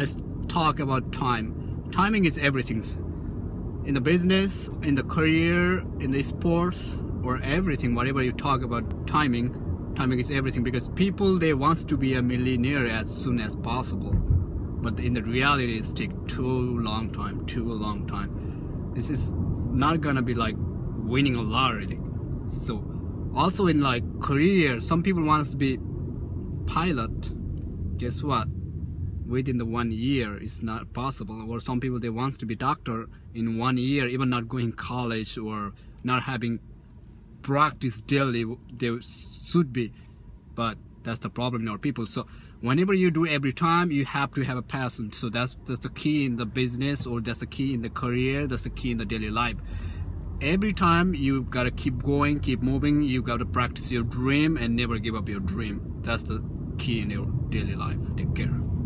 let's talk about time. Timing is everything. In the business, in the career, in the sports, or everything, whatever you talk about timing, timing is everything because people they wants to be a millionaire as soon as possible. But in the reality it's take too long time, too long time. This is not gonna be like winning a lottery. So also in like career, some people wants to be pilot. Guess what? Within the one year is not possible or some people they wants to be doctor in one year even not going college or not having practice daily they should be. But that's the problem in our people. So whenever you do every time you have to have a passion. So that's that's the key in the business or that's the key in the career that's the key in the daily life. Every time you gotta keep going keep moving. You gotta practice your dream and never give up your dream. That's the key in your daily life. Take care